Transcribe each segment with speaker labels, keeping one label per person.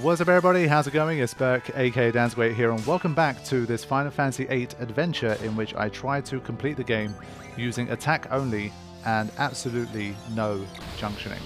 Speaker 1: What's up everybody, how's it going? It's Berk, aka Dansg08 here, and welcome back to this Final Fantasy VIII adventure in which I try to complete the game using attack only and absolutely no junctioning.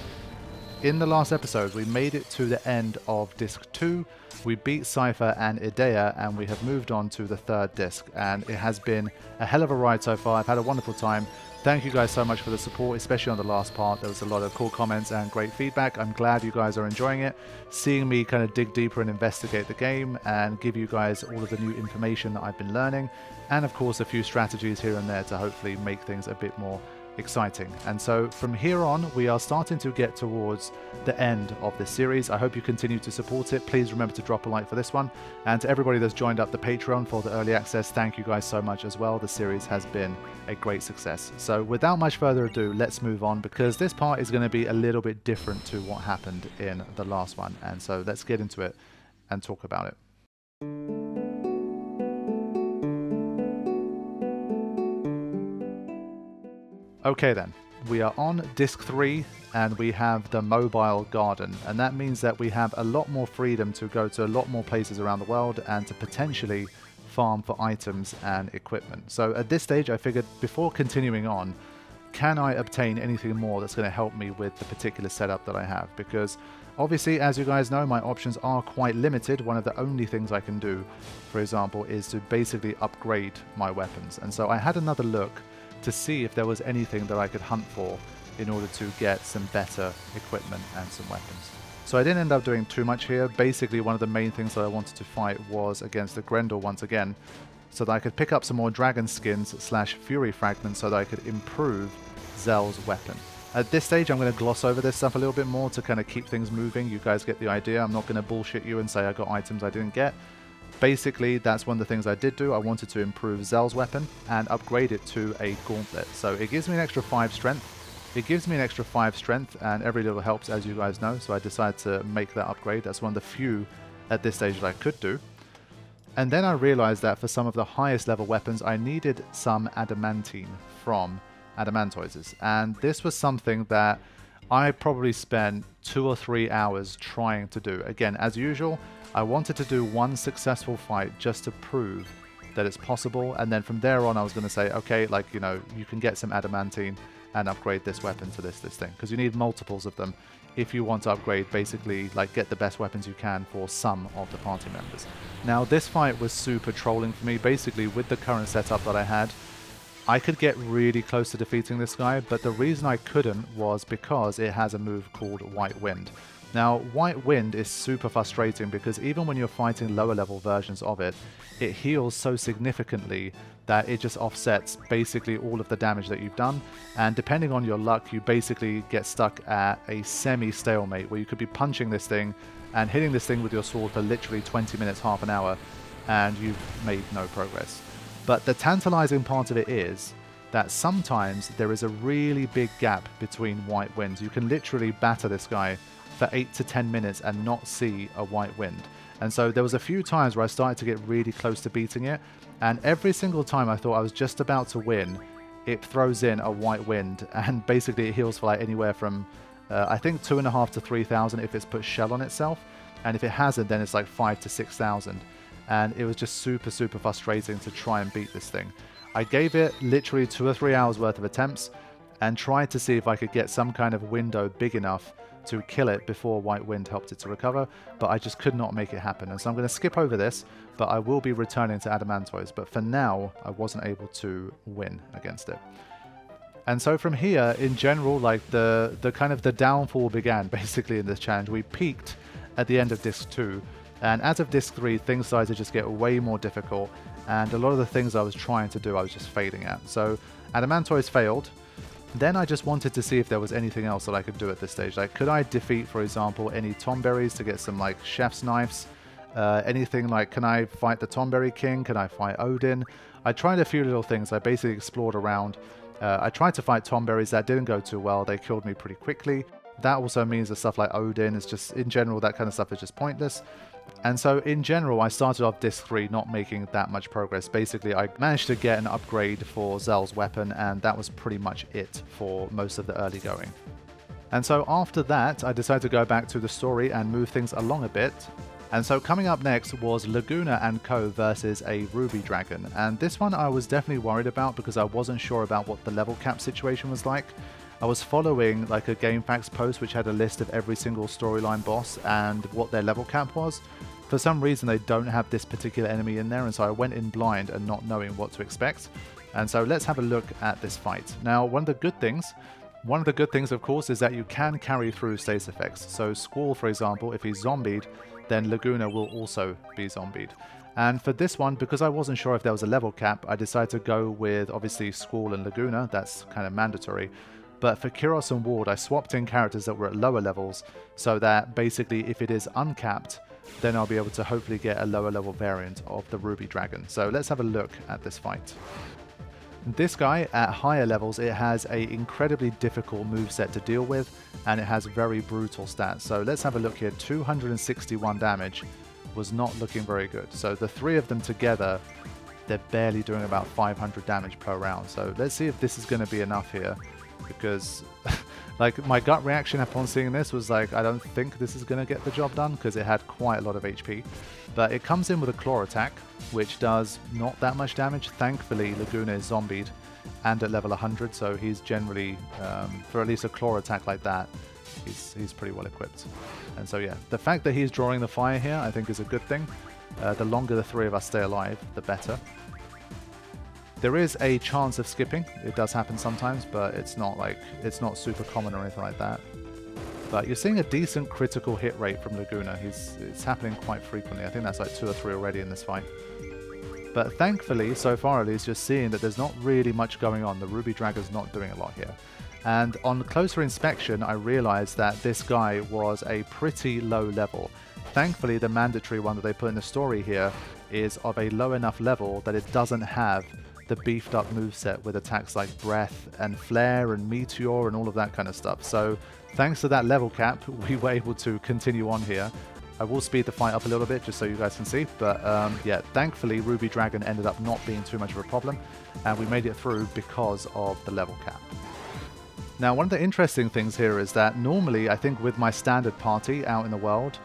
Speaker 1: In the last episode, we made it to the end of Disc 2, we beat Seifer and Edea, and we have moved on to the third disc, and it has been a hell of a ride so far, I've had a wonderful time, Thank you guys so much for the support, especially on the last part. There was a lot of cool comments and great feedback. I'm glad you guys are enjoying it. Seeing me kind of dig deeper and investigate the game and give you guys all of the new information that I've been learning. And of course, a few strategies here and there to hopefully make things a bit more exciting. And so from here on, we are starting to get towards the end of this series. I hope you continue to support it. Please remember to drop a like for this one. And to everybody that's joined up the Patreon for the early access, thank you guys so much as well. The series has been a great success. So without much further ado, let's move on because this part is going to be a little bit different to what happened in the last one. And so let's get into it and talk about it. Okay then, we are on disc 3 and we have the mobile garden and that means that we have a lot more freedom to go to a lot more places around the world and to potentially farm for items and equipment. So at this stage I figured before continuing on, can I obtain anything more that's going to help me with the particular setup that I have? Because obviously, as you guys know, my options are quite limited. One of the only things I can do, for example, is to basically upgrade my weapons. And so I had another look to see if there was anything that I could hunt for in order to get some better equipment and some weapons. So I didn't end up doing too much here. Basically, one of the main things that I wanted to fight was against the Grendel once again, so that I could pick up some more dragon skins slash fury fragments so that I could improve Zell's weapon. At this stage, I'm going to gloss over this stuff a little bit more to kind of keep things moving. You guys get the idea. I'm not going to bullshit you and say I got items I didn't get. Basically, that's one of the things I did do. I wanted to improve Zell's weapon and upgrade it to a gauntlet. So it gives me an extra 5 strength. It gives me an extra 5 strength, and every little helps, as you guys know. So I decided to make that upgrade. That's one of the few at this stage that I could do. And then I realized that for some of the highest level weapons, I needed some adamantine from Adamantoises. And this was something that I probably spent two or three hours trying to do. Again, as usual, I wanted to do one successful fight just to prove that it's possible. And then from there on, I was going to say, okay, like, you know, you can get some adamantine and upgrade this weapon to this, this thing. Because you need multiples of them if you want to upgrade, basically, like, get the best weapons you can for some of the party members. Now, this fight was super trolling for me. Basically, with the current setup that I had, I could get really close to defeating this guy, but the reason I couldn't was because it has a move called White Wind. Now, White Wind is super frustrating because even when you're fighting lower level versions of it, it heals so significantly that it just offsets basically all of the damage that you've done. And depending on your luck, you basically get stuck at a semi-stalemate where you could be punching this thing and hitting this thing with your sword for literally 20 minutes, half an hour, and you've made no progress. But the tantalizing part of it is that sometimes there is a really big gap between white winds. You can literally batter this guy for 8 to 10 minutes and not see a white wind. And so there was a few times where I started to get really close to beating it, and every single time I thought I was just about to win, it throws in a white wind, and basically it heals for like anywhere from, uh, I think, 2.5 to 3,000 if it's put shell on itself, and if it hasn't, then it's like 5 to 6,000 and it was just super, super frustrating to try and beat this thing. I gave it literally two or three hours worth of attempts and tried to see if I could get some kind of window big enough to kill it before White Wind helped it to recover, but I just could not make it happen. And so I'm going to skip over this, but I will be returning to Adamantoise. But for now, I wasn't able to win against it. And so from here, in general, like the, the kind of the downfall began basically in this challenge. We peaked at the end of Disc 2, and as of Disc 3, things started to just get way more difficult, and a lot of the things I was trying to do, I was just failing at. So Adamantoise failed. Then I just wanted to see if there was anything else that I could do at this stage. Like, could I defeat, for example, any Tomberries to get some, like, chef's knives? Uh, anything like, can I fight the Tomberry King? Can I fight Odin? I tried a few little things. I basically explored around. Uh, I tried to fight Tomberries. That didn't go too well. They killed me pretty quickly. That also means that stuff like Odin is just, in general, that kind of stuff is just pointless. And so in general, I started off disc 3 not making that much progress. Basically, I managed to get an upgrade for Zell's weapon, and that was pretty much it for most of the early going. And so after that, I decided to go back to the story and move things along a bit. And so coming up next was Laguna and Co versus a Ruby Dragon. And this one I was definitely worried about because I wasn't sure about what the level cap situation was like. I was following like a GameFAQs post which had a list of every single storyline boss and what their level cap was. For some reason they don't have this particular enemy in there and so I went in blind and not knowing what to expect. And so let's have a look at this fight. Now one of the good things one of the good things, of course, is that you can carry through status effects. So Squall, for example, if he's zombied, then Laguna will also be zombied. And for this one, because I wasn't sure if there was a level cap, I decided to go with, obviously, Squall and Laguna. That's kind of mandatory. But for Kiros and Ward, I swapped in characters that were at lower levels, so that basically if it is uncapped, then I'll be able to hopefully get a lower level variant of the Ruby Dragon. So let's have a look at this fight. This guy, at higher levels, it has a incredibly difficult move set to deal with, and it has very brutal stats. So let's have a look here. 261 damage was not looking very good. So the three of them together, they're barely doing about 500 damage per round. So let's see if this is going to be enough here, because like my gut reaction upon seeing this was like, I don't think this is going to get the job done, because it had quite a lot of HP. But it comes in with a claw attack, which does not that much damage. Thankfully, Laguna is zombied and at level 100, so he's generally, um, for at least a claw attack like that, he's, he's pretty well equipped. And so yeah, the fact that he's drawing the fire here, I think is a good thing. Uh, the longer the three of us stay alive, the better. There is a chance of skipping. It does happen sometimes, but it's not like it's not super common or anything like that. But you're seeing a decent critical hit rate from Laguna. He's it's happening quite frequently. I think that's like two or three already in this fight. But thankfully, so far at least, you're seeing that there's not really much going on. The Ruby Dragon's not doing a lot here. And on closer inspection, I realized that this guy was a pretty low level. Thankfully, the mandatory one that they put in the story here is of a low enough level that it doesn't have the beefed up moveset with attacks like Breath and Flare and Meteor and all of that kind of stuff. So thanks to that level cap, we were able to continue on here. I will speed the fight up a little bit just so you guys can see, but um, yeah, thankfully Ruby Dragon ended up not being too much of a problem, and we made it through because of the level cap. Now, one of the interesting things here is that normally, I think with my standard party out in the world,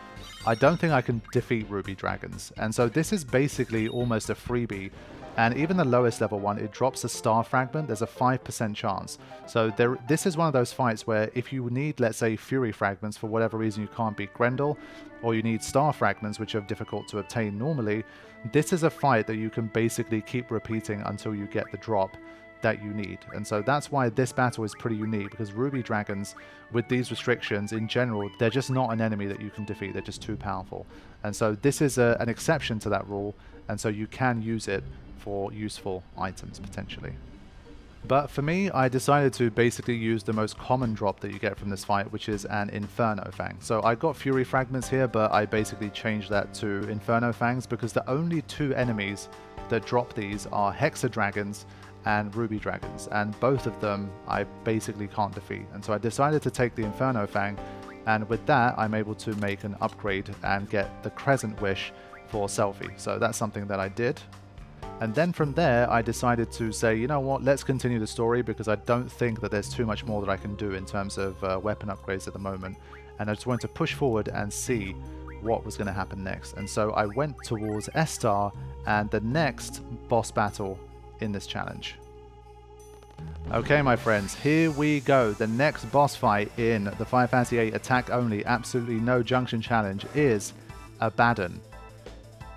Speaker 1: I don't think I can defeat Ruby Dragons. And so this is basically almost a freebie. And even the lowest level one, it drops a star fragment. There's a 5% chance. So there, this is one of those fights where if you need, let's say, Fury fragments for whatever reason you can't beat Grendel, or you need star fragments, which are difficult to obtain normally, this is a fight that you can basically keep repeating until you get the drop that you need. And so that's why this battle is pretty unique because Ruby Dragons, with these restrictions in general, they're just not an enemy that you can defeat. They're just too powerful. And so this is a, an exception to that rule. And so you can use it for useful items potentially. But for me, I decided to basically use the most common drop that you get from this fight, which is an Inferno Fang. So I got Fury Fragments here, but I basically changed that to Inferno Fangs because the only two enemies that drop these are Hexa Dragons and Ruby Dragons, and both of them I basically can't defeat. And so I decided to take the Inferno Fang, and with that I'm able to make an upgrade and get the Crescent Wish for Selphie. So that's something that I did. And then from there, I decided to say, you know what, let's continue the story because I don't think that there's too much more that I can do in terms of uh, weapon upgrades at the moment. And I just wanted to push forward and see what was going to happen next. And so I went towards Esthar and the next boss battle in this challenge. Okay, my friends, here we go. The next boss fight in the Final Fantasy VIII Attack Only, absolutely no junction challenge is Abaddon.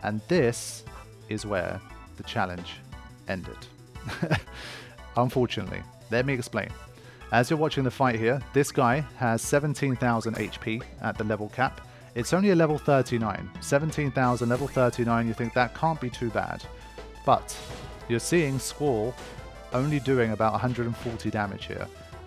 Speaker 1: And this is where the challenge ended. Unfortunately, let me explain. As you're watching the fight here, this guy has 17,000 HP at the level cap. It's only a level 39. 17,000, level 39, you think that can't be too bad. But you're seeing Squall only doing about 140 damage here.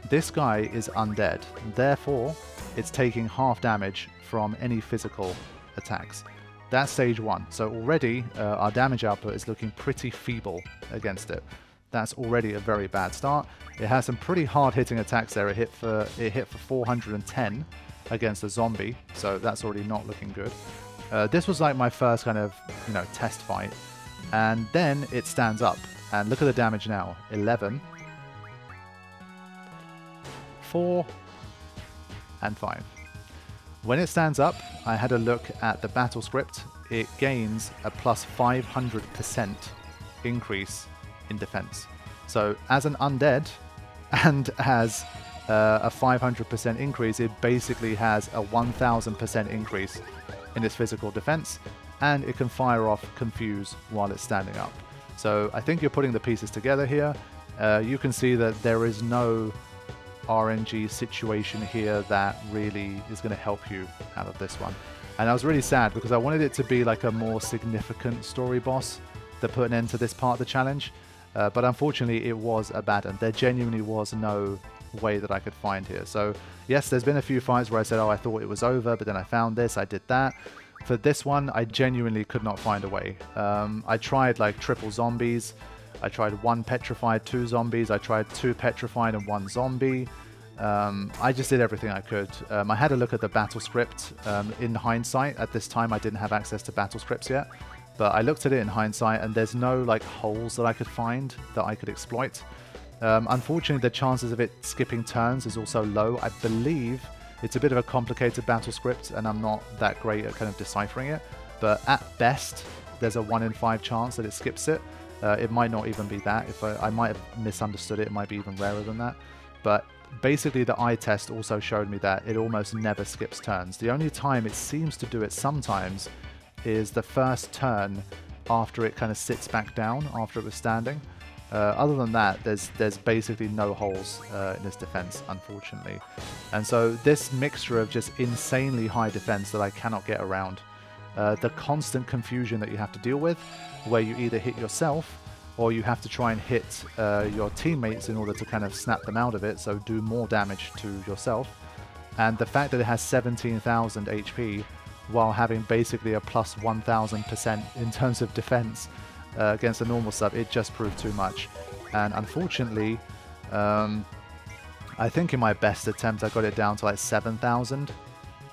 Speaker 1: This guy is undead, therefore it's taking half damage from any physical attacks. That's stage one. So already uh, our damage output is looking pretty feeble against it. That's already a very bad start. It has some pretty hard-hitting attacks there. It hit for it hit for 410 against a zombie, so that's already not looking good. Uh, this was like my first kind of you know test fight, and then it stands up. And look at the damage now: 11, 4, and 5. When it stands up, I had a look at the battle script. It gains a plus 500% increase in defense. So as an undead and as uh, a 500% increase, it basically has a 1000% increase in its physical defense and it can fire off Confuse while it's standing up. So I think you're putting the pieces together here. Uh, you can see that there is no RNG situation here that really is going to help you out of this one. And I was really sad because I wanted it to be like a more significant story boss that put an end to this part of the challenge. Uh, but unfortunately, it was a bad one. There genuinely was no way that I could find here. So yes, there's been a few fights where I said, oh, I thought it was over, but then I found this, I did that. For this one, I genuinely could not find a way. Um, I tried like triple zombies. I tried one petrified, two zombies. I tried two petrified and one zombie. Um, I just did everything I could. Um, I had a look at the battle script um, in hindsight. At this time, I didn't have access to battle scripts yet, but I looked at it in hindsight, and there's no like holes that I could find that I could exploit. Um, unfortunately, the chances of it skipping turns is also low. I believe it's a bit of a complicated battle script, and I'm not that great at kind of deciphering it. But at best, there's a one in five chance that it skips it. Uh, it might not even be that. If I, I, might have misunderstood it, it might be even rarer than that. But basically, the eye test also showed me that it almost never skips turns. The only time it seems to do it sometimes is the first turn after it kind of sits back down after it was standing. Uh, other than that, there's there's basically no holes uh, in this defense, unfortunately. And so this mixture of just insanely high defense that I cannot get around, uh, the constant confusion that you have to deal with, where you either hit yourself or you have to try and hit uh, your teammates in order to kind of snap them out of it, so do more damage to yourself. And the fact that it has 17,000 HP while having basically a plus 1,000% in terms of defense uh, against a normal sub, it just proved too much. And unfortunately, um, I think in my best attempt I got it down to like 7,000,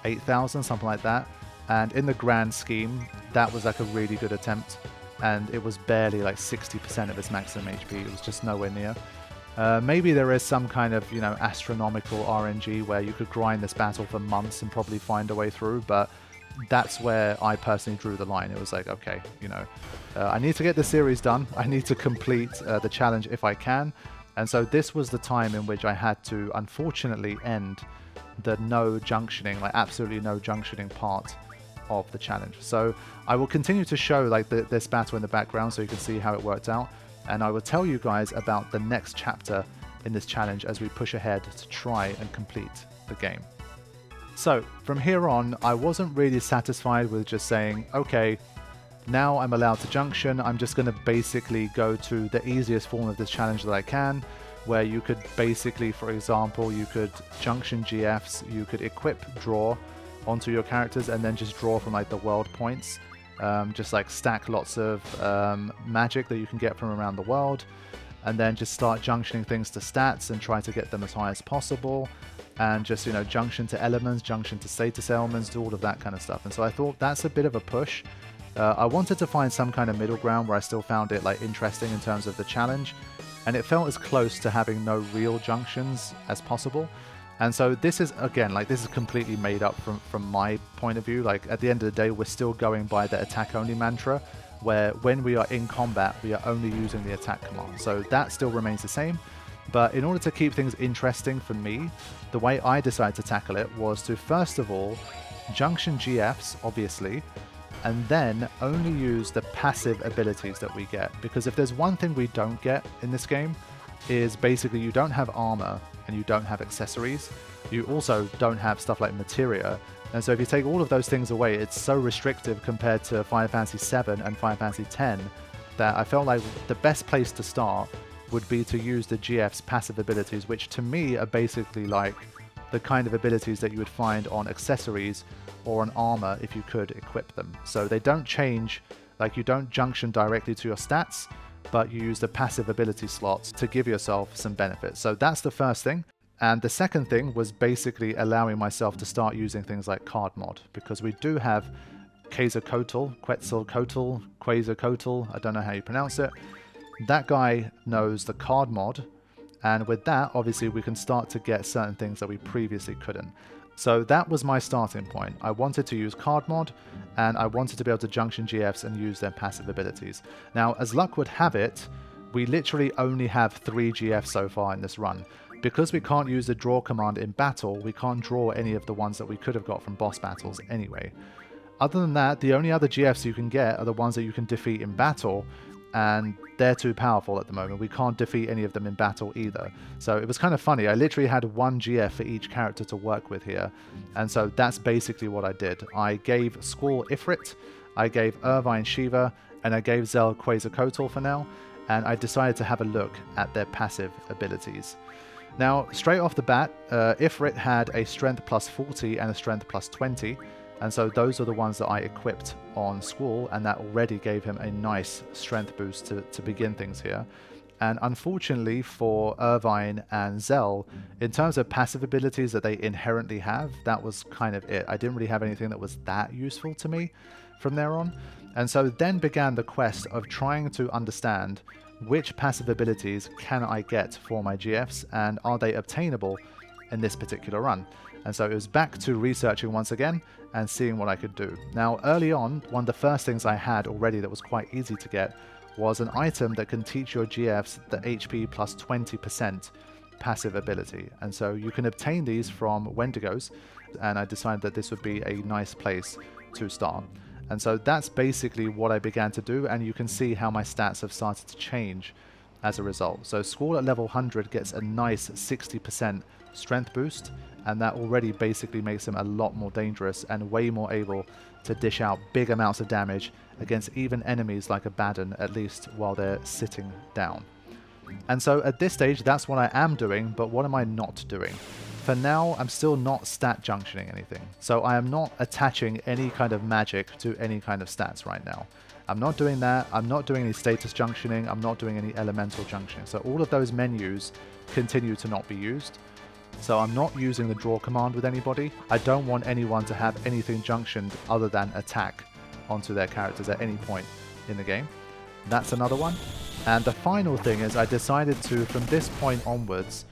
Speaker 1: 8,000, something like that. And in the grand scheme, that was like a really good attempt. And it was barely like 60% of its maximum HP. It was just nowhere near. Uh, maybe there is some kind of, you know, astronomical RNG where you could grind this battle for months and probably find a way through, but that's where I personally drew the line. It was like, okay, you know, uh, I need to get the series done. I need to complete uh, the challenge if I can. And so this was the time in which I had to, unfortunately, end the no junctioning, like absolutely no junctioning part of the challenge. So I will continue to show like the, this battle in the background so you can see how it worked out. And I will tell you guys about the next chapter in this challenge as we push ahead to try and complete the game. So from here on, I wasn't really satisfied with just saying, okay, now I'm allowed to junction. I'm just going to basically go to the easiest form of this challenge that I can, where you could basically, for example, you could junction GFs, you could equip draw onto your characters and then just draw from like the world points. Um, just like stack lots of um, magic that you can get from around the world. And then just start junctioning things to stats and try to get them as high as possible. And just you know junction to elements junction to status elements do all of that kind of stuff. And so i thought that's a bit of a push. Uh, i wanted to find some kind of middle ground where i still found it like interesting in terms of the challenge. And it felt as close to having no real junctions as possible and so this is again like this is completely made up from from my point of view. Like at the end of the day we're still going by the attack only mantra where when we are in combat we are only using the attack command. So that still remains the same. But in order to keep things interesting for me, the way I decided to tackle it was to first of all junction GFs, obviously, and then only use the passive abilities that we get. Because if there's one thing we don't get in this game, is basically you don't have armor and you don't have accessories. You also don't have stuff like materia. And so if you take all of those things away, it's so restrictive compared to Final Fantasy VII and Final Fantasy X that I felt like the best place to start would be to use the GF's passive abilities, which to me are basically like the kind of abilities that you would find on accessories or on armor if you could equip them. So they don't change, like you don't junction directly to your stats, but you use the passive ability slots to give yourself some benefits. So that's the first thing. And the second thing was basically allowing myself to start using things like card mod, because we do have Quetzalcoatl, Quetzalcoatl, Quetzalcoatl, I don't know how you pronounce it, that guy knows the card mod, and with that, obviously, we can start to get certain things that we previously couldn't. So that was my starting point. I wanted to use card mod and I wanted to be able to junction GFs and use their passive abilities. Now, as luck would have it, we literally only have three GFs so far in this run. Because we can't use the draw command in battle, we can't draw any of the ones that we could have got from boss battles anyway. Other than that, the only other GFs you can get are the ones that you can defeat in battle, and they're too powerful at the moment. We can't defeat any of them in battle either. So it was kind of funny. I literally had one GF for each character to work with here, and so that's basically what I did. I gave Squall Ifrit, I gave Irvine Shiva, and I gave Zell Quetzalcoatl for now, and I decided to have a look at their passive abilities. Now, straight off the bat, uh, Ifrit had a strength plus 40 and a strength plus 20, and so those are the ones that I equipped on Squall, and that already gave him a nice strength boost to, to begin things here. And unfortunately for Irvine and Zell, in terms of passive abilities that they inherently have, that was kind of it. I didn't really have anything that was that useful to me from there on. And so then began the quest of trying to understand which passive abilities can I get for my GFs and are they obtainable in this particular run. And so it was back to researching once again and seeing what I could do. Now, early on, one of the first things I had already that was quite easy to get was an item that can teach your GFs the HP plus 20% passive ability. And so you can obtain these from Wendigos, and I decided that this would be a nice place to start. And so that's basically what I began to do, and you can see how my stats have started to change as a result. So Squall at level 100 gets a nice 60% strength boost, and that already basically makes him a lot more dangerous and way more able to dish out big amounts of damage against even enemies like Abaddon, at least while they're sitting down. And so at this stage, that's what I am doing, but what am I not doing? For now, I'm still not stat junctioning anything. So I am not attaching any kind of magic to any kind of stats right now. I'm not doing that. I'm not doing any status junctioning. I'm not doing any elemental junctioning. So all of those menus continue to not be used. So I'm not using the draw command with anybody. I don't want anyone to have anything junctioned other than attack onto their characters at any point in the game. That's another one. And the final thing is I decided to, from this point onwards,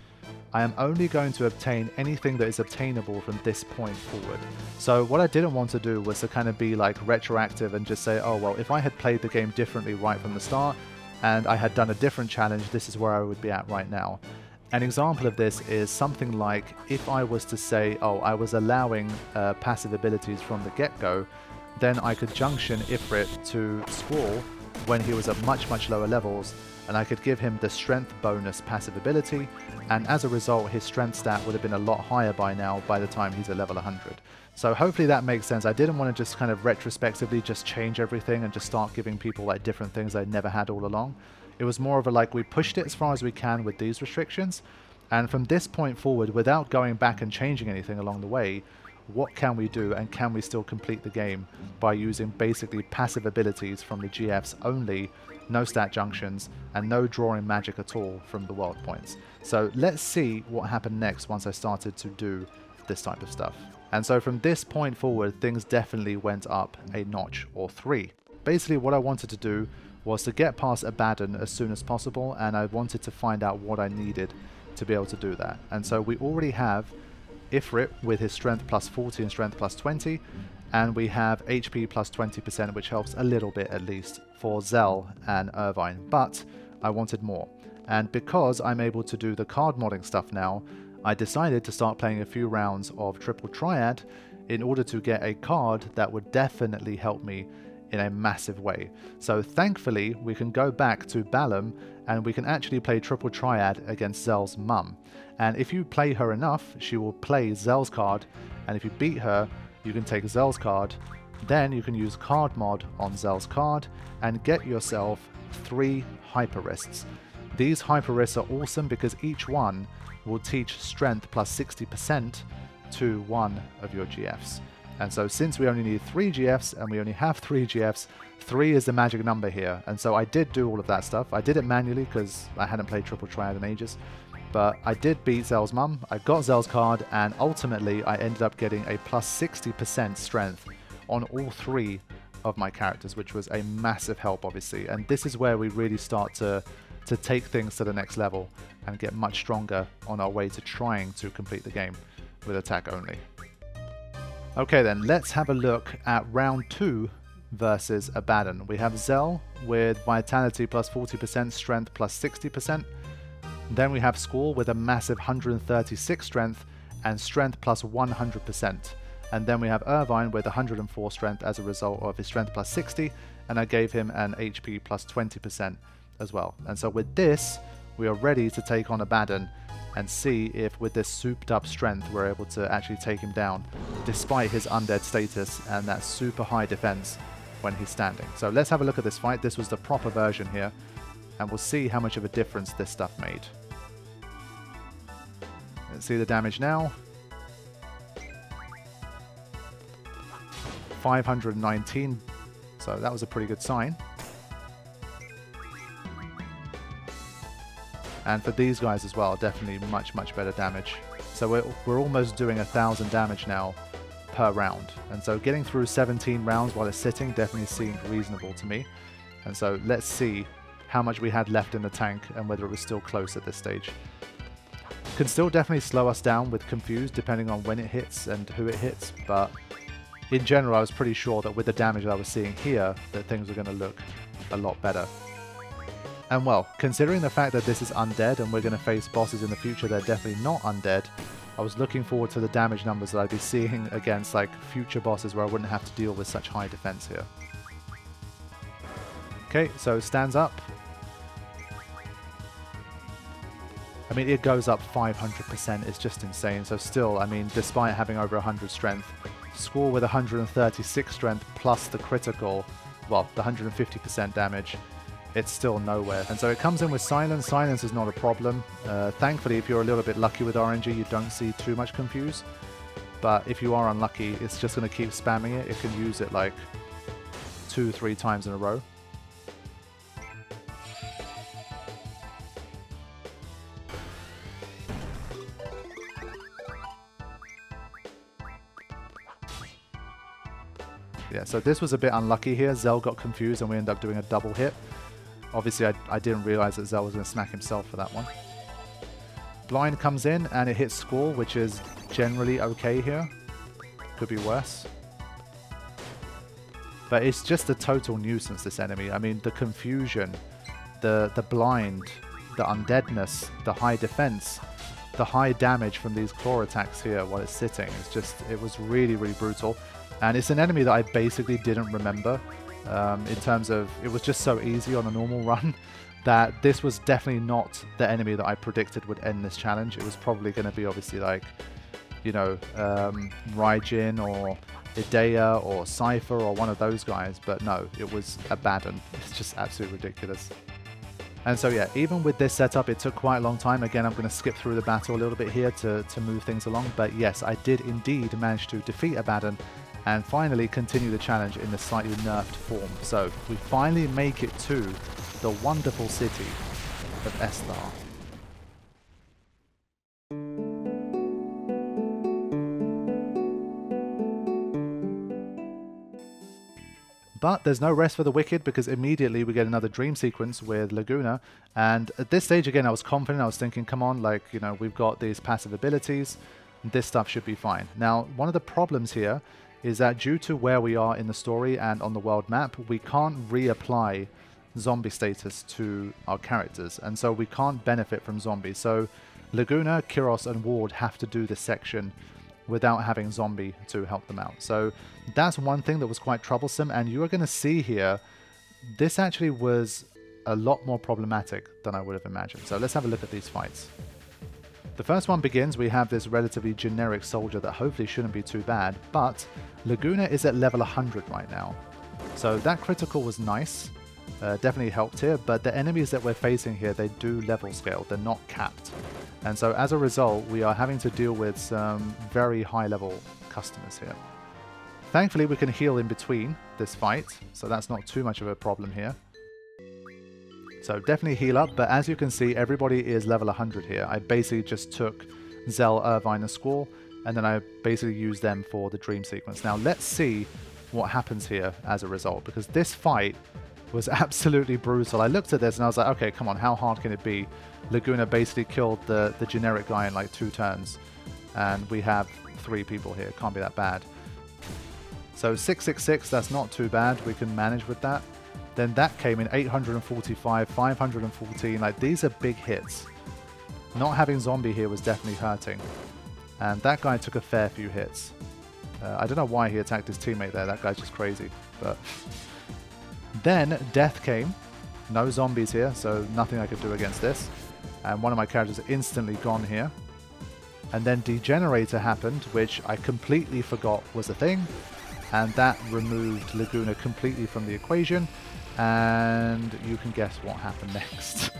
Speaker 1: I am only going to obtain anything that is obtainable from this point forward. So what I didn't want to do was to kind of be like retroactive and just say, oh well, if I had played the game differently right from the start, and I had done a different challenge, this is where I would be at right now. An example of this is something like if I was to say, oh, I was allowing uh, passive abilities from the get-go, then I could junction Ifrit to Squall when he was at much, much lower levels, and I could give him the strength bonus passive ability, and as a result, his strength stat would have been a lot higher by now by the time he's at level 100. So hopefully that makes sense. I didn't want to just kind of retrospectively just change everything and just start giving people like different things I'd never had all along. It was more of a like we pushed it as far as we can with these restrictions. And from this point forward, without going back and changing anything along the way, what can we do and can we still complete the game by using basically passive abilities from the GFs only, no stat junctions, and no drawing magic at all from the world points. So let's see what happened next once I started to do this type of stuff. And so from this point forward, things definitely went up a notch or three. Basically what I wanted to do was to get past Abaddon as soon as possible and I wanted to find out what I needed to be able to do that. And so we already have Ifrit with his strength plus 40 and strength plus 20 and we have HP plus 20% which helps a little bit at least for Zell and Irvine but I wanted more and because I'm able to do the card modding stuff now I decided to start playing a few rounds of Triple Triad in order to get a card that would definitely help me in a massive way. So thankfully, we can go back to Balamb and we can actually play Triple Triad against Zell's mum. And if you play her enough, she will play Zell's card, and if you beat her, you can take Zell's card. Then you can use card mod on Zell's card and get yourself three Hyper Wrists. These Hyper Wrists are awesome because each one will teach strength plus 60% to one of your GFs. And so since we only need three GFs and we only have three GFs, three is the magic number here. And so I did do all of that stuff. I did it manually because I hadn't played Triple Triad in ages. But I did beat Zell's mum, I got Zell's card, and ultimately I ended up getting a plus 60% strength on all three of my characters, which was a massive help, obviously. And this is where we really start to, to take things to the next level and get much stronger on our way to trying to complete the game with attack only. Okay then, let's have a look at round two versus Abaddon. We have Zell with Vitality plus 40%, Strength plus 60%. Then we have Squall with a massive 136 Strength and Strength plus 100%. And then we have Irvine with 104 Strength as a result of his Strength plus 60, and I gave him an HP plus 20% as well. And so with this, we are ready to take on Abaddon and see if with this souped up strength we're able to actually take him down despite his undead status and that super high defense when he's standing. So let's have a look at this fight. This was the proper version here and we'll see how much of a difference this stuff made. Let's see the damage now. 519, so that was a pretty good sign. And for these guys as well, definitely much, much better damage. So we're, we're almost doing a thousand damage now per round. And so getting through 17 rounds while it's sitting definitely seemed reasonable to me. And so let's see how much we had left in the tank and whether it was still close at this stage. Can still definitely slow us down with Confuse depending on when it hits and who it hits, but in general I was pretty sure that with the damage that I was seeing here that things were going to look a lot better. And well, considering the fact that this is undead and we're going to face bosses in the future that are definitely not undead, I was looking forward to the damage numbers that I'd be seeing against like future bosses where I wouldn't have to deal with such high defense here. Okay, so stands up. I mean, it goes up 500%, it's just insane. So still, I mean, despite having over 100 strength, Squall with 136 strength plus the critical, well, the 150% damage, it's still nowhere. And so it comes in with silence. Silence is not a problem. Uh, thankfully, if you're a little bit lucky with RNG, you don't see too much confuse. But if you are unlucky, it's just going to keep spamming it. It can use it like two, three times in a row. Yeah, so this was a bit unlucky here. Zell got confused and we end up doing a double hit. Obviously, I, I didn't realize that Zell was going to smack himself for that one. Blind comes in and it hits Squall, which is generally okay here. Could be worse. But it's just a total nuisance, this enemy. I mean, the confusion, the, the blind, the undeadness, the high defense, the high damage from these claw attacks here while it's sitting. It's just, it was really, really brutal. And it's an enemy that I basically didn't remember um, in terms of it was just so easy on a normal run that this was definitely not the enemy that I predicted would end this challenge. It was probably going to be obviously like, you know, um, Raijin or Edea or Seifer or one of those guys, but no, it was Abaddon. It's just absolutely ridiculous. And so yeah, even with this setup, it took quite a long time. Again, I'm going to skip through the battle a little bit here to, to move things along. But yes, I did indeed manage to defeat Abaddon and finally continue the challenge in the slightly nerfed form. So we finally make it to the wonderful city of Esthar. But there's no rest for the wicked because immediately we get another dream sequence with Laguna. And at this stage, again, I was confident. I was thinking, come on, like, you know, we've got these passive abilities. This stuff should be fine. Now, one of the problems here is that due to where we are in the story and on the world map, we can't reapply zombie status to our characters, and so we can't benefit from zombies. So Laguna, Kiros, and Ward have to do this section without having zombie to help them out. So that's one thing that was quite troublesome, and you are going to see here, this actually was a lot more problematic than I would have imagined. So let's have a look at these fights. The first one begins, we have this relatively generic soldier that hopefully shouldn't be too bad, but Laguna is at level 100 right now. So that critical was nice, uh, definitely helped here, but the enemies that we're facing here, they do level scale, they're not capped. And so as a result, we are having to deal with some very high level customers here. Thankfully, we can heal in between this fight, so that's not too much of a problem here. So definitely heal up, but as you can see, everybody is level 100 here. I basically just took Zell, Irvine, and Squall, and then I basically used them for the dream sequence. Now let's see what happens here as a result, because this fight was absolutely brutal. I looked at this and I was like, okay, come on, how hard can it be? Laguna basically killed the, the generic guy in like two turns, and we have three people here. Can't be that bad. So 666, that's not too bad. We can manage with that. Then that came in 845, 514. Like, these are big hits. Not having zombie here was definitely hurting. And that guy took a fair few hits. Uh, I don't know why he attacked his teammate there. That guy's just crazy. But then death came. No zombies here, so nothing I could do against this. And one of my characters instantly gone here. And then Degenerator happened, which I completely forgot was a thing. And that removed Laguna completely from the equation. And you can guess what happened next.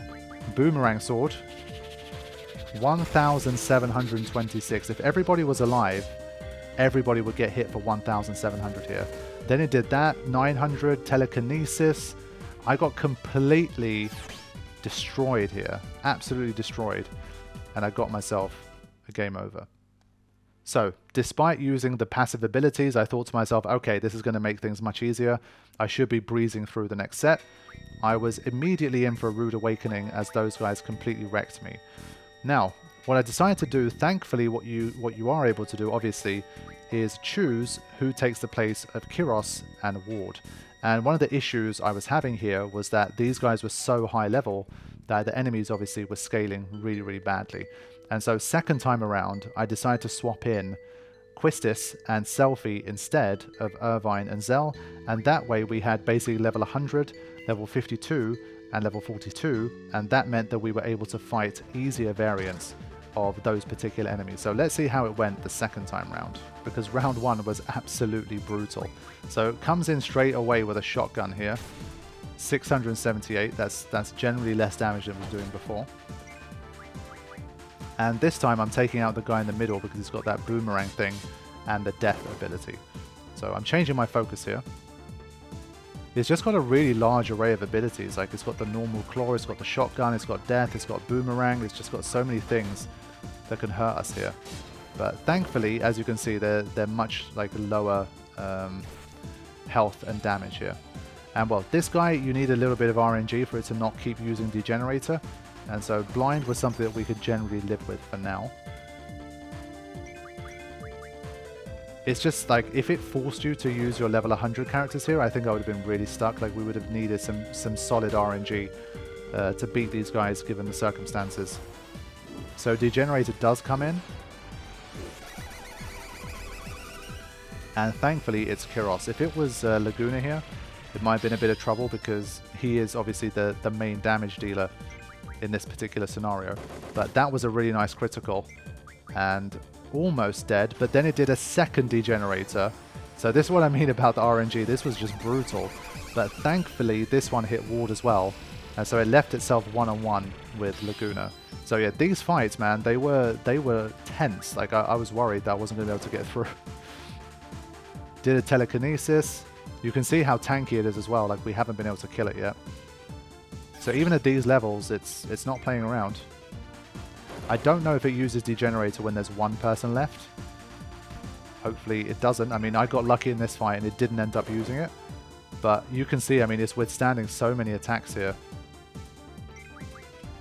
Speaker 1: Boomerang Sword. 1,726. If everybody was alive, everybody would get hit for 1,700 here. Then it did that, 900 telekinesis. I got completely destroyed here, absolutely destroyed, and I got myself a game over. So, despite using the passive abilities, I thought to myself, okay, this is going to make things much easier. I should be breezing through the next set. I was immediately in for a rude awakening as those guys completely wrecked me. Now, what I decided to do, thankfully what you what you are able to do, obviously, is choose who takes the place of Kiros and Ward. And one of the issues I was having here was that these guys were so high level that the enemies obviously were scaling really, really badly. And so second time around, I decided to swap in Quistis and Selphie instead of Irvine and Zell, and that way we had basically level 100, level 52, and level 42, and that meant that we were able to fight easier variants of those particular enemies. So let's see how it went the second time round, because round one was absolutely brutal. So it comes in straight away with a shotgun here. 678, that's, that's generally less damage than we was doing before. And this time I'm taking out the guy in the middle because he's got that boomerang thing and the death ability. So I'm changing my focus here. It's just got a really large array of abilities. Like it's got the normal claw, it's got the shotgun, it's got death, it's got boomerang, it's just got so many things that can hurt us here. But thankfully, as you can see, they're, they're much like lower um, health and damage here. And well, this guy, you need a little bit of RNG for it to not keep using Degenerator. And so blind was something that we could generally live with for now. It's just like, if it forced you to use your level 100 characters here, I think I would have been really stuck. Like, we would have needed some, some solid RNG uh, to beat these guys given the circumstances. So Degenerator does come in. And thankfully it's Kiros. If it was uh, Laguna here, it might have been a bit of trouble because he is obviously the, the main damage dealer in this particular scenario. But that was a really nice critical and almost dead. But then it did a second Degenerator. So this is what I mean about the RNG. This was just brutal. But thankfully this one hit Ward as well. And so it left itself one-on-one -on -one with Laguna. So yeah, these fights, man, they were they were tense. Like I, I was worried that I wasn't going to be able to get through. Did a telekinesis. You can see how tanky it is as well. Like we haven't been able to kill it yet. So even at these levels, it's it's not playing around. I don't know if it uses Degenerator when there's one person left. Hopefully it doesn't. I mean, I got lucky in this fight and it didn't end up using it. But you can see, I mean, it's withstanding so many attacks here.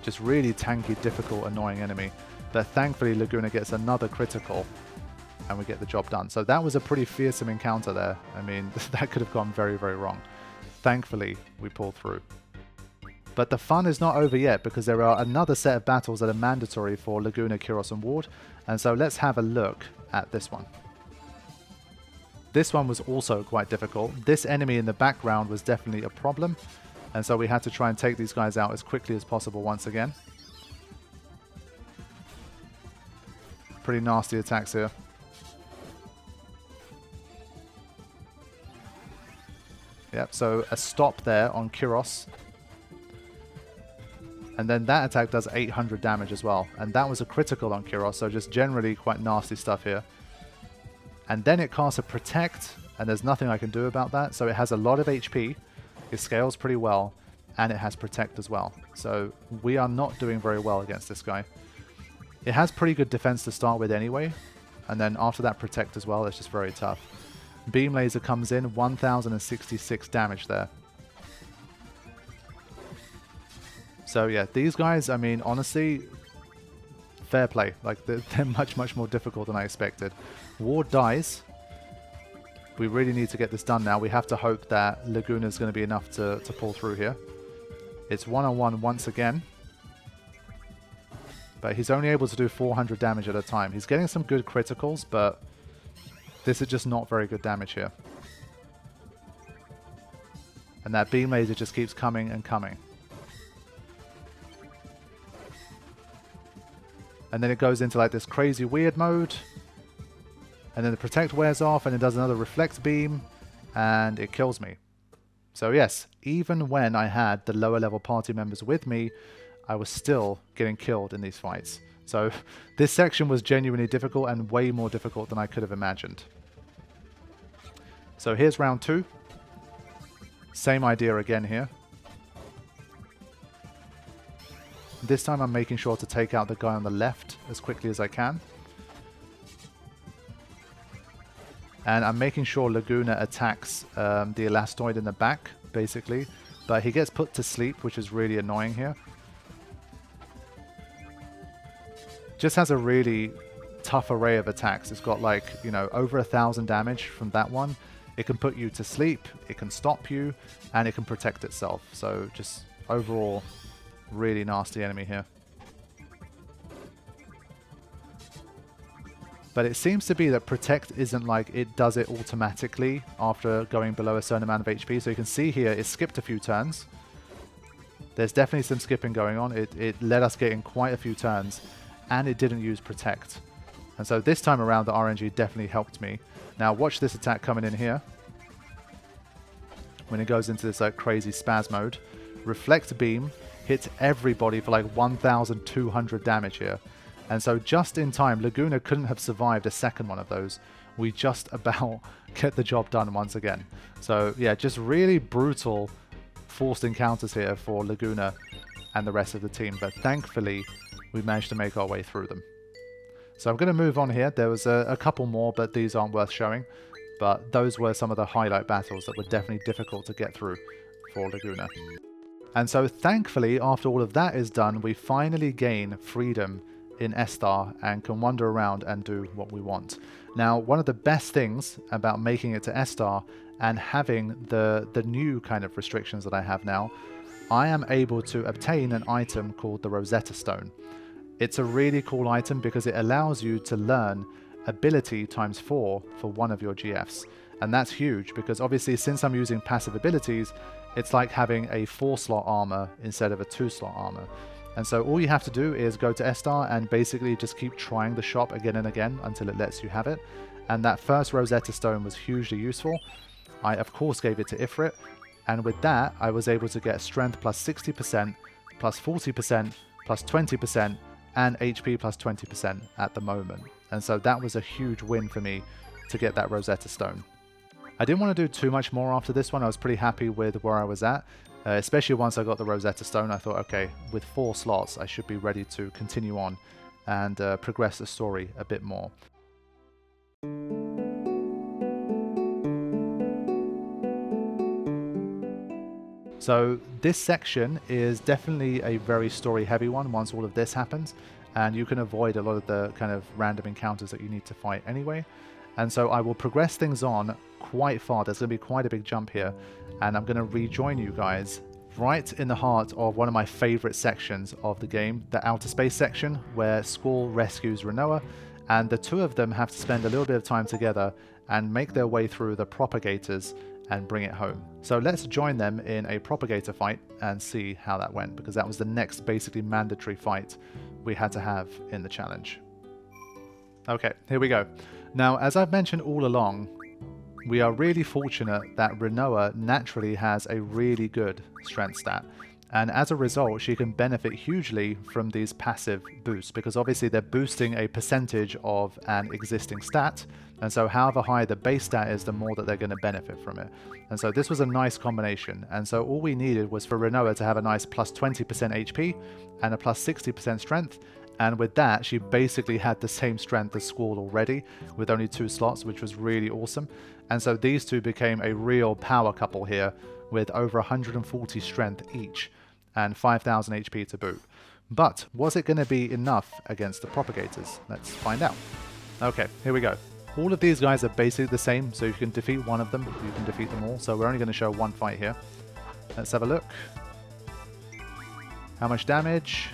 Speaker 1: Just really tanky, difficult, annoying enemy. But thankfully Laguna gets another critical and we get the job done. So that was a pretty fearsome encounter there. I mean, that could have gone very, very wrong. Thankfully, we pulled through. But the fun is not over yet because there are another set of battles that are mandatory for Laguna, Kiros and Ward. And so let's have a look at this one. This one was also quite difficult. This enemy in the background was definitely a problem. And so we had to try and take these guys out as quickly as possible once again. Pretty nasty attacks here. Yep, so a stop there on Kiros. And then that attack does 800 damage as well. And that was a critical on Kiros, so just generally quite nasty stuff here. And then it casts a Protect, and there's nothing I can do about that. So it has a lot of HP. It scales pretty well, and it has Protect as well. So we are not doing very well against this guy. It has pretty good defense to start with anyway, and then after that Protect as well, it's just very tough. Beam Laser comes in, 1066 damage there. So yeah, these guys, I mean, honestly, fair play. Like, they're, they're much, much more difficult than I expected. Ward dies, We really need to get this done now. We have to hope that Laguna is going to be enough to, to pull through here. It's one-on-one -on -one once again. But he's only able to do 400 damage at a time. He's getting some good criticals, but this is just not very good damage here. And that beam laser just keeps coming and coming. And then it goes into like this crazy weird mode. And then the protect wears off and it does another reflect beam and it kills me. So yes, even when I had the lower level party members with me, I was still getting killed in these fights. So this section was genuinely difficult and way more difficult than I could have imagined. So here's round two. Same idea again here. This time I'm making sure to take out the guy on the left as quickly as I can. And I'm making sure Laguna attacks um, the Elastoid in the back, basically. But he gets put to sleep, which is really annoying here. Just has a really tough array of attacks. It's got like, you know, over a thousand damage from that one. It can put you to sleep, it can stop you, and it can protect itself. So just overall, really nasty enemy here. But it seems to be that Protect isn't like it does it automatically after going below a certain amount of HP. So you can see here it skipped a few turns. There's definitely some skipping going on. It, it let us get in quite a few turns and it didn't use Protect. And so this time around the RNG definitely helped me. Now watch this attack coming in here. When it goes into this like crazy spaz mode. Reflect Beam hits everybody for like 1,200 damage here. And so just in time, Laguna couldn't have survived a second one of those. We just about get the job done once again. So yeah, just really brutal forced encounters here for Laguna and the rest of the team. But thankfully, we managed to make our way through them. So I'm going to move on here. There was a, a couple more, but these aren't worth showing. But those were some of the highlight battles that were definitely difficult to get through for Laguna. And so thankfully, after all of that is done, we finally gain freedom in Esthar and can wander around and do what we want. Now, one of the best things about making it to Esthar and having the, the new kind of restrictions that I have now, I am able to obtain an item called the Rosetta Stone. It's a really cool item because it allows you to learn ability times 4 for one of your GFs. And that's huge because obviously since I'm using passive abilities, it's like having a 4 slot armor instead of a 2 slot armor. And so all you have to do is go to Esthar and basically just keep trying the shop again and again until it lets you have it. And that first Rosetta Stone was hugely useful. I of course gave it to Ifrit, and with that I was able to get strength plus 60%, plus 40%, plus 20%, and HP plus 20% at the moment. And so that was a huge win for me to get that Rosetta Stone. I didn't want to do too much more after this one. I was pretty happy with where I was at. Uh, especially once I got the Rosetta Stone, I thought, okay, with four slots, I should be ready to continue on and uh, progress the story a bit more. So this section is definitely a very story heavy one once all of this happens and you can avoid a lot of the kind of random encounters that you need to fight anyway. And so I will progress things on quite far. There's going to be quite a big jump here and I'm going to rejoin you guys right in the heart of one of my favorite sections of the game, the outer space section where Squall rescues Rinoa and the two of them have to spend a little bit of time together and make their way through the propagators and bring it home. So let's join them in a propagator fight and see how that went, because that was the next basically mandatory fight we had to have in the challenge. Okay, here we go. Now, as I've mentioned all along, we are really fortunate that Rinoa naturally has a really good strength stat. And as a result she can benefit hugely from these passive boosts because obviously they're boosting a percentage of an existing stat. And so however high the base stat is the more that they're going to benefit from it. And so this was a nice combination. And so all we needed was for Rinoa to have a nice plus 20% HP and a plus 60% strength and with that she basically had the same strength as Squall already with only two slots which was really awesome and so these two became a real power couple here with over 140 strength each and 5000 HP to boot. But was it going to be enough against the propagators? Let's find out. Okay, here we go. All of these guys are basically the same, so you can defeat one of them, you can defeat them all. So we're only going to show one fight here. Let's have a look. How much damage?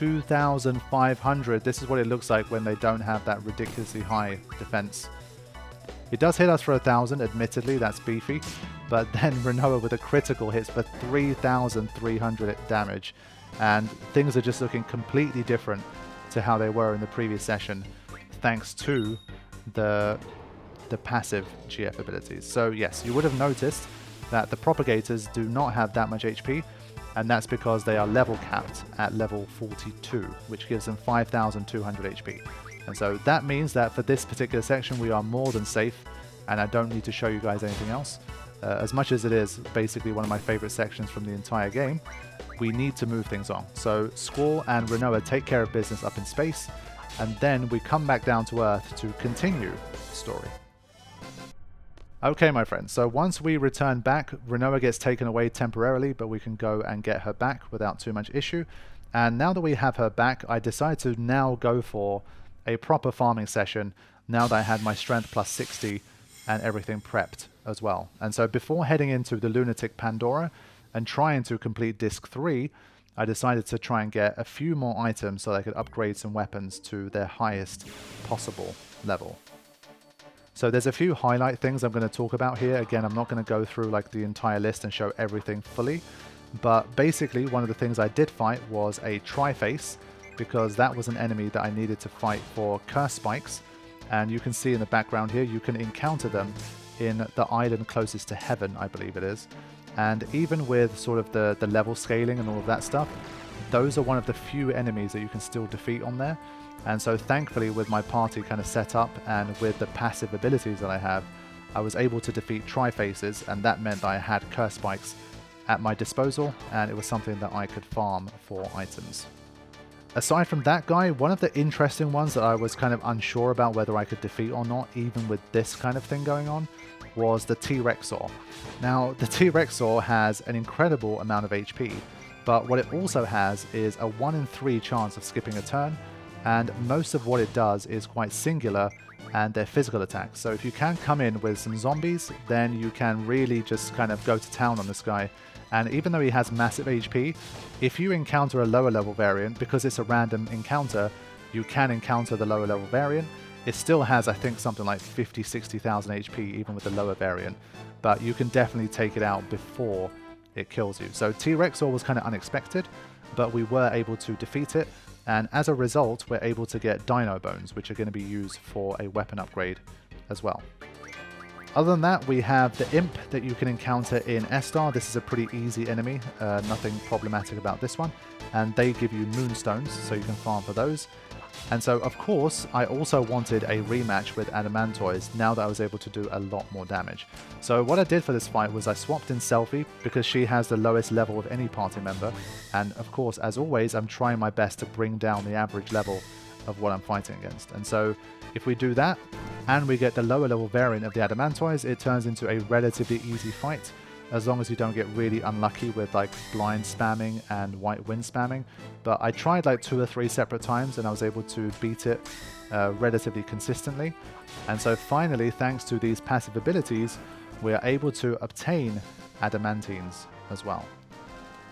Speaker 1: 2,500. This is what it looks like when they don't have that ridiculously high defense. It does hit us for a 1,000, admittedly, that's beefy. But then Rinoa with a critical hits for 3,300 damage. And things are just looking completely different to how they were in the previous session, thanks to the, the passive GF abilities. So yes, you would have noticed that the propagators do not have that much HP, and that's because they are level capped at level 42, which gives them 5,200 HP. And so that means that for this particular section we are more than safe, and I don't need to show you guys anything else. Uh, as much as it is basically one of my favorite sections from the entire game, we need to move things on. So Squall and Rinoa take care of business up in space, and then we come back down to Earth to continue the story. Okay, my friends, so once we return back, Rinoa gets taken away temporarily, but we can go and get her back without too much issue. And now that we have her back, I decide to now go for a proper farming session now that I had my strength plus 60 and everything prepped as well. And so before heading into the Lunatic Pandora and trying to complete Disc 3, I decided to try and get a few more items so I could upgrade some weapons to their highest possible level. So there's a few highlight things I'm going to talk about here. Again, I'm not going to go through like the entire list and show everything fully. But basically, one of the things I did fight was a Triface, because that was an enemy that I needed to fight for Curse Spikes. And you can see in the background here, you can encounter them in the island closest to heaven, I believe it is. And even with sort of the, the level scaling and all of that stuff, those are one of the few enemies that you can still defeat on there. And so thankfully with my party kind of set up and with the passive abilities that I have, I was able to defeat Trifaces and that meant that I had Curse Spikes at my disposal and it was something that I could farm for items. Aside from that guy, one of the interesting ones that I was kind of unsure about whether I could defeat or not, even with this kind of thing going on, was the T-Rexaur. Now, the T-Rexaur has an incredible amount of HP, but what it also has is a 1 in 3 chance of skipping a turn, and most of what it does is quite singular and their physical attacks. So if you can come in with some zombies, then you can really just kind of go to town on this guy. And even though he has massive HP, if you encounter a lower level variant, because it's a random encounter, you can encounter the lower level variant. It still has, I think, something like 50, 60,000 HP, even with the lower variant. But you can definitely take it out before it kills you. So T-Rexaur was kind of unexpected, but we were able to defeat it and as a result we're able to get Dino Bones, which are going to be used for a weapon upgrade as well. Other than that, we have the Imp that you can encounter in Esthar. This is a pretty easy enemy, uh, nothing problematic about this one. And they give you Moonstones, so you can farm for those. And so, of course, I also wanted a rematch with Adamantoise now that I was able to do a lot more damage. So what I did for this fight was I swapped in Selphie because she has the lowest level of any party member. And of course, as always, I'm trying my best to bring down the average level of what I'm fighting against. And so if we do that, and we get the lower level variant of the Adamantoise, it turns into a relatively easy fight as long as you don't get really unlucky with like blind spamming and white wind spamming. But I tried like two or three separate times and I was able to beat it uh, relatively consistently. And so finally, thanks to these passive abilities, we are able to obtain adamantines as well.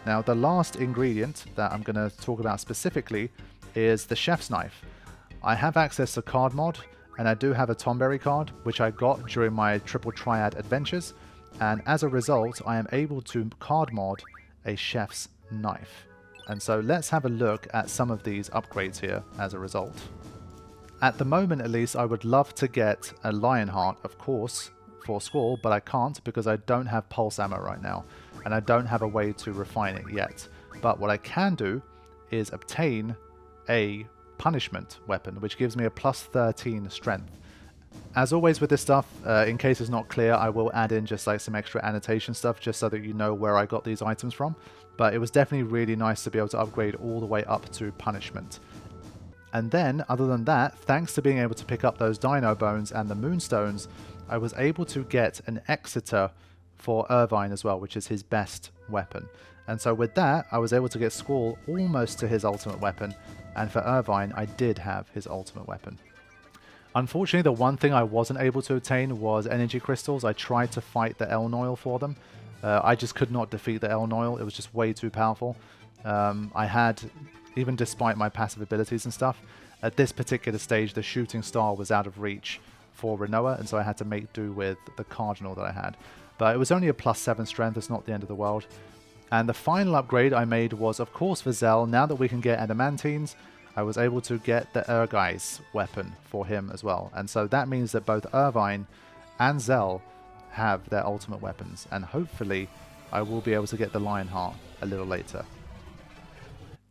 Speaker 1: Now the last ingredient that I'm going to talk about specifically is the chef's knife. I have access to card mod and I do have a Tomberry card which I got during my triple triad adventures and as a result I am able to card mod a chef's knife. And so let's have a look at some of these upgrades here as a result. At the moment at least I would love to get a Lionheart of course for Squall but I can't because I don't have pulse ammo right now and I don't have a way to refine it yet. But what I can do is obtain a punishment weapon which gives me a plus 13 strength as always with this stuff, uh, in case it's not clear, I will add in just like some extra annotation stuff just so that you know where I got these items from. But it was definitely really nice to be able to upgrade all the way up to Punishment. And then, other than that, thanks to being able to pick up those Dino Bones and the Moonstones, I was able to get an Exeter for Irvine as well, which is his best weapon. And so with that, I was able to get Squall almost to his ultimate weapon, and for Irvine, I did have his ultimate weapon. Unfortunately, the one thing I wasn't able to obtain was energy crystals. I tried to fight the Elnoyle for them. Uh, I just could not defeat the Elnoyle. It was just way too powerful. Um, I had, even despite my passive abilities and stuff, at this particular stage, the shooting star was out of reach for Rinoa, and so I had to make do with the Cardinal that I had. But it was only a plus 7 strength, it's not the end of the world. And the final upgrade I made was, of course, for Zell. Now that we can get Adamantines, I was able to get the Ehrgeiz weapon for him as well. And so that means that both Irvine and Zell have their ultimate weapons. And hopefully I will be able to get the Lionheart a little later.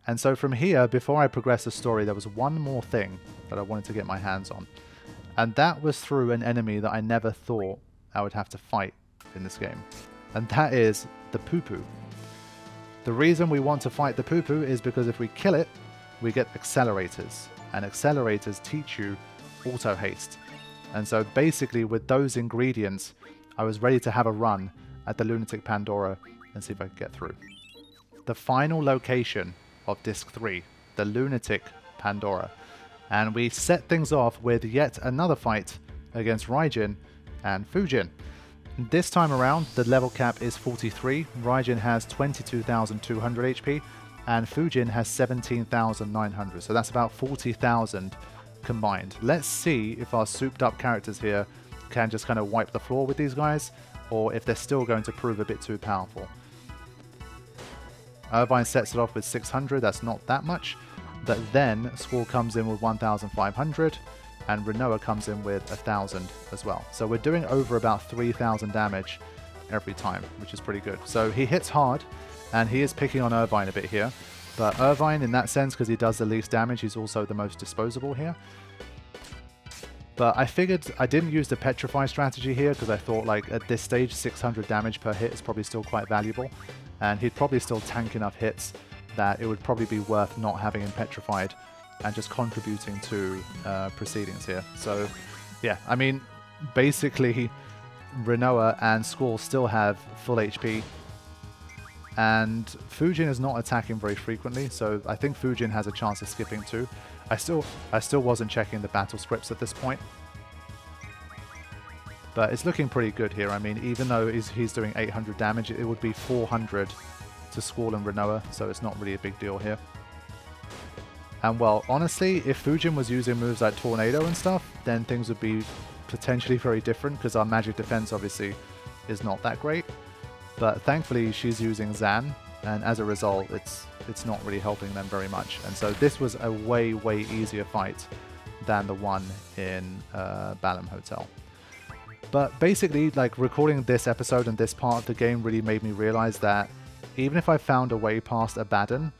Speaker 1: And so from here, before I progress the story, there was one more thing that I wanted to get my hands on. And that was through an enemy that I never thought I would have to fight in this game. And that is the PuPu. The reason we want to fight the PuPu is because if we kill it, we get accelerators. And accelerators teach you auto haste. And so basically with those ingredients, I was ready to have a run at the Lunatic Pandora and see if I could get through. The final location of Disc 3, the Lunatic Pandora. And we set things off with yet another fight against Raijin and Fujin. This time around, the level cap is 43, Raijin has 22,200 HP, and Fujin has 17,900, so that's about 40,000 combined. Let's see if our souped up characters here can just kind of wipe the floor with these guys, or if they're still going to prove a bit too powerful. Irvine sets it off with 600, that's not that much. But then Squall comes in with 1,500 and Rinoa comes in with 1,000 as well. So we're doing over about 3,000 damage every time, which is pretty good. So he hits hard and he is picking on Irvine a bit here. But Irvine, in that sense, because he does the least damage, he's also the most disposable here. But I figured I didn't use the Petrify strategy here because I thought like at this stage 600 damage per hit is probably still quite valuable and he'd probably still tank enough hits that it would probably be worth not having him petrified and just contributing to uh, proceedings here. So yeah, I mean basically Rinoa and Squall still have full HP and Fujin is not attacking very frequently, so I think Fujin has a chance of skipping too. I still I still wasn't checking the battle scripts at this point. But it's looking pretty good here. I mean, even though he's, he's doing 800 damage, it would be 400 to Squall and Rinoa, so it's not really a big deal here. And well, honestly, if Fujin was using moves like Tornado and stuff, then things would be potentially very different, because our magic defense obviously is not that great. But thankfully, she's using Zan, and as a result, it's it's not really helping them very much. And so this was a way, way easier fight than the one in uh, Balamb Hotel. But basically, like recording this episode and this part of the game really made me realize that even if I found a way past Abaddon,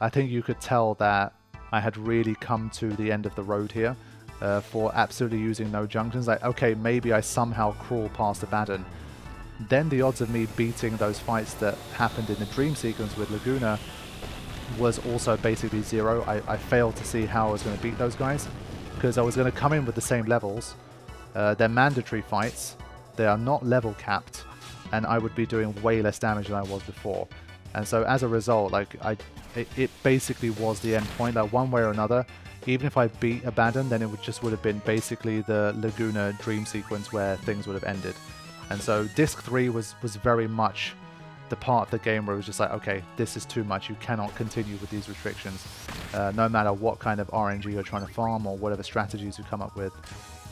Speaker 1: I think you could tell that I had really come to the end of the road here uh, for absolutely using no junctions. Like, okay, maybe I somehow crawl past Abaddon. Then the odds of me beating those fights that happened in the dream sequence with Laguna was also basically zero. I, I failed to see how I was going to beat those guys because I was going to come in with the same levels. Uh, they're mandatory fights. They are not level capped and I would be doing way less damage than I was before. And so as a result, like I, it, it basically was the end point. Like one way or another, even if I beat Abaddon, then it would just would have been basically the Laguna dream sequence where things would have ended. And so disc three was was very much the part of the game where it was just like, okay, this is too much. You cannot continue with these restrictions, uh, no matter what kind of RNG you're trying to farm or whatever strategies you come up with.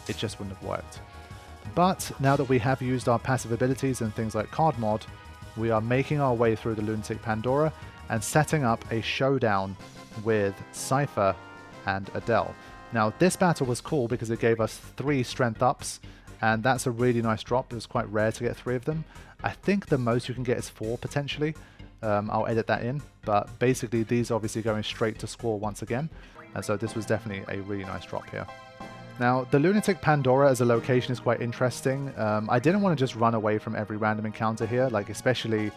Speaker 1: It just wouldn't have worked. But now that we have used our passive abilities and things like card mod, we are making our way through the Lunatic Pandora and setting up a showdown with Seifer and Adele. Now this battle was cool because it gave us three strength ups and that's a really nice drop. It was quite rare to get three of them. I think the most you can get is four potentially. Um, I'll edit that in, but basically these are obviously going straight to Squall once again, and so this was definitely a really nice drop here. Now, the Lunatic Pandora as a location is quite interesting. Um, I didn't want to just run away from every random encounter here, like especially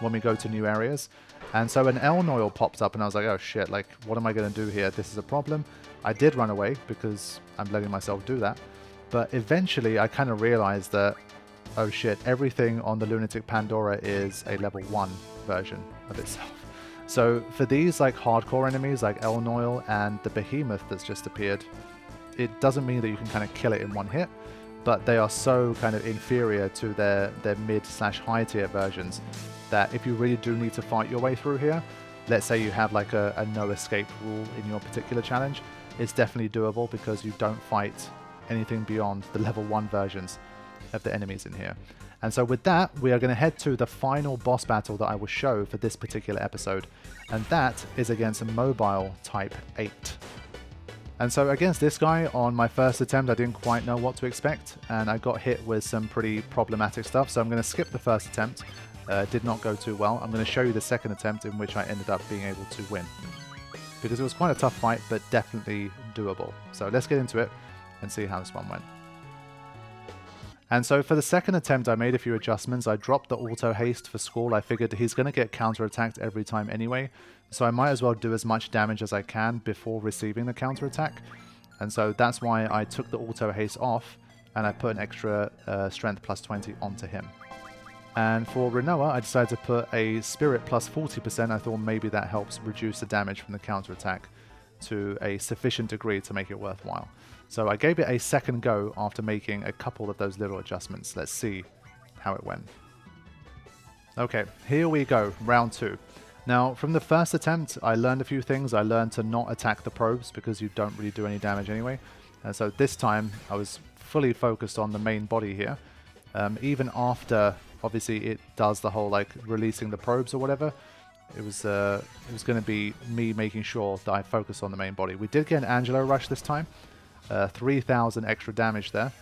Speaker 1: when we go to new areas. And so an Elnoyle popped up and I was like, oh shit, like what am I going to do here? This is a problem. I did run away because I'm letting myself do that. But eventually I kind of realized that, oh shit, everything on the Lunatic Pandora is a level 1 version of itself. So for these like hardcore enemies like Elnoyle and the Behemoth that's just appeared, it doesn't mean that you can kind of kill it in one hit, but they are so kind of inferior to their, their mid slash high tier versions that if you really do need to fight your way through here, let's say you have like a, a no escape rule in your particular challenge, it's definitely doable because you don't fight anything beyond the level 1 versions of the enemies in here. And so with that, we are going to head to the final boss battle that I will show for this particular episode, and that is against mobile type 8. And so against this guy, on my first attempt, I didn't quite know what to expect, and I got hit with some pretty problematic stuff, so I'm going to skip the first attempt. Uh, did not go too well. I'm going to show you the second attempt in which I ended up being able to win. Because it was quite a tough fight, but definitely doable. So let's get into it and see how this one went. And so for the second attempt, I made a few adjustments. I dropped the auto haste for Squall. I figured he's going to get counter-attacked every time anyway, so I might as well do as much damage as I can before receiving the counter-attack. And so that's why I took the auto haste off, and I put an extra uh, strength plus 20 onto him. And for Rinoa, I decided to put a spirit plus 40%. I thought maybe that helps reduce the damage from the counter-attack to a sufficient degree to make it worthwhile. So I gave it a second go after making a couple of those little adjustments. Let's see how it went. Okay, here we go, round two. Now, from the first attempt, I learned a few things. I learned to not attack the probes because you don't really do any damage anyway. And so this time, I was fully focused on the main body here. Um, even after, obviously, it does the whole, like, releasing the probes or whatever, it was uh, it was going to be me making sure that I focus on the main body. We did get an Angelo Rush this time, uh, 3,000 extra damage there.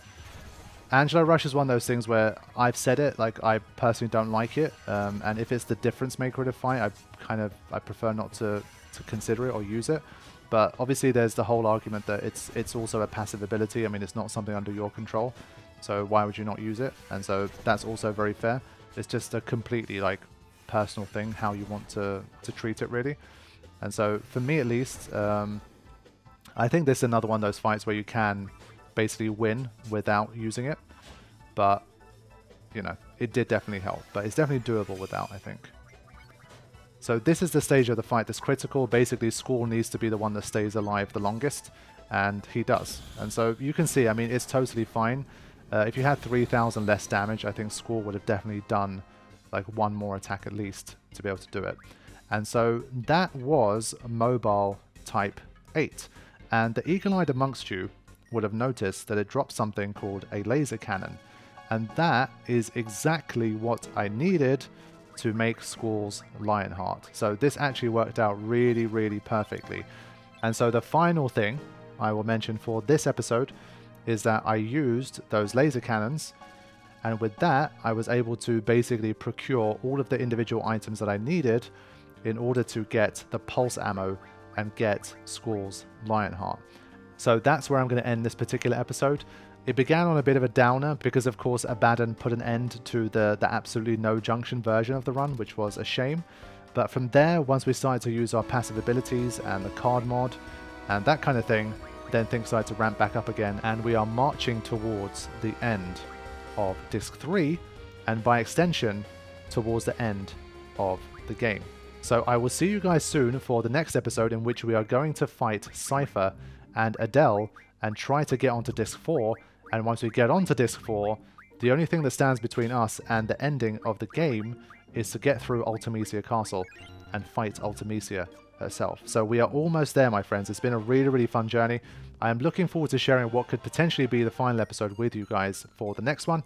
Speaker 1: Angelo Rush is one of those things where I've said it, like I personally don't like it, um, and if it's the difference maker in a fight, I kind of I prefer not to, to consider it or use it. But obviously, there's the whole argument that it's it's also a passive ability. I mean, it's not something under your control, so why would you not use it? And so that's also very fair. It's just a completely like personal thing how you want to to treat it really. And so for me at least, um, I think this is another one of those fights where you can basically win without using it. But, you know, it did definitely help. But it's definitely doable without, I think. So this is the stage of the fight that's critical. Basically, Squall needs to be the one that stays alive the longest. And he does. And so you can see, I mean, it's totally fine. Uh, if you had 3,000 less damage, I think Squall would have definitely done like one more attack at least to be able to do it. And so that was mobile type 8. And the eagle-eyed amongst you would have noticed that it dropped something called a laser cannon. And that is exactly what I needed to make Squall's Lionheart. So this actually worked out really, really perfectly. And so the final thing I will mention for this episode is that I used those laser cannons and with that I was able to basically procure all of the individual items that I needed in order to get the pulse ammo and get Squall's Lionheart. So that's where I'm going to end this particular episode. It began on a bit of a downer because, of course, Abaddon put an end to the, the absolutely no junction version of the run, which was a shame. But from there, once we started to use our passive abilities and the card mod and that kind of thing, then things started to ramp back up again, and we are marching towards the end of Disc 3, and by extension, towards the end of the game. So I will see you guys soon for the next episode in which we are going to fight Seifer and Adele and try to get onto Disc 4. And once we get onto Disc 4, the only thing that stands between us and the ending of the game is to get through Ultimecia Castle and fight Ultimecia herself. So we are almost there, my friends. It's been a really, really fun journey. I am looking forward to sharing what could potentially be the final episode with you guys for the next one.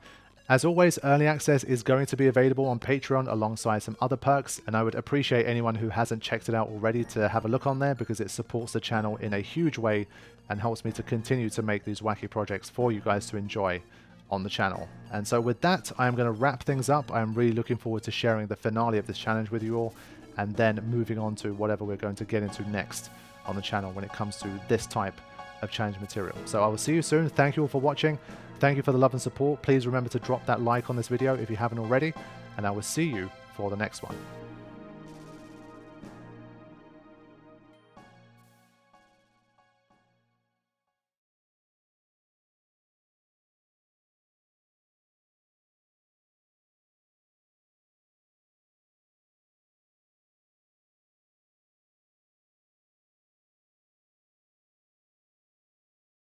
Speaker 1: As always, early access is going to be available on Patreon alongside some other perks, and I would appreciate anyone who hasn't checked it out already to have a look on there because it supports the channel in a huge way and helps me to continue to make these wacky projects for you guys to enjoy on the channel. And so with that, I'm going to wrap things up. I'm really looking forward to sharing the finale of this challenge with you all, and then moving on to whatever we're going to get into next on the channel when it comes to this type of challenge material. So I will see you soon. Thank you all for watching. Thank you for the love and support. Please remember to drop that like on this video if you haven't already, and I will see you for the next one.